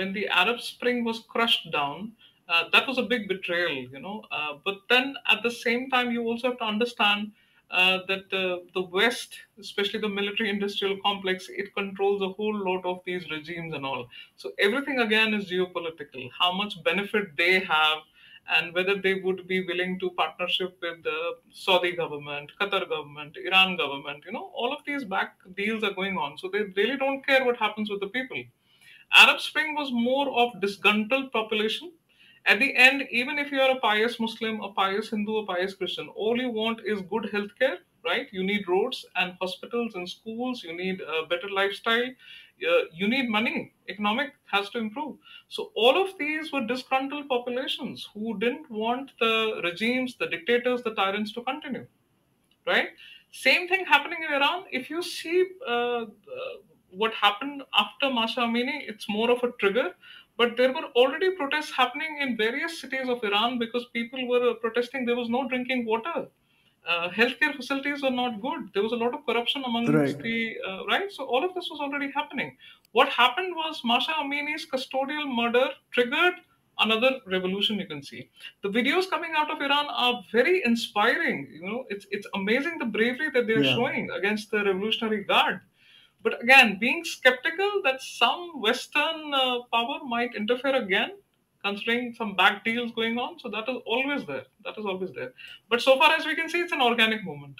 when the Arab Spring was crushed down, uh, that was a big betrayal, you know. Uh, but then at the same time, you also have to understand uh, that the, the West, especially the military industrial complex, it controls a whole lot of these regimes and all. So everything again is geopolitical. How much benefit they have and whether they would be willing to partnership with the Saudi government, Qatar government, Iran government, you know, all of these back deals are going on. So they really don't care what happens with the people. Arab Spring was more of disgruntled population. At the end, even if you are a pious Muslim, a pious Hindu, a pious Christian, all you want is good healthcare, right? You need roads and hospitals and schools. You need a better lifestyle uh, you need money. Economic has to improve. So all of these were disgruntled populations who didn't want the regimes, the dictators, the tyrants to continue. Right? Same thing happening in Iran. If you see uh, uh, what happened after Mahsa Amini, it's more of a trigger. But there were already protests happening in various cities of Iran because people were protesting there was no drinking water uh, healthcare facilities were not good. There was a lot of corruption among right. the uh, right. So all of this was already happening. What happened was Mahsa Amini's custodial murder triggered another revolution. You can see the videos coming out of Iran are very inspiring. You know, it's it's amazing the bravery that they're yeah. showing against the Revolutionary Guard. But again, being skeptical that some Western uh, power might interfere again considering some back deals going on. So that is always there. That is always there. But so far as we can see, it's an organic movement.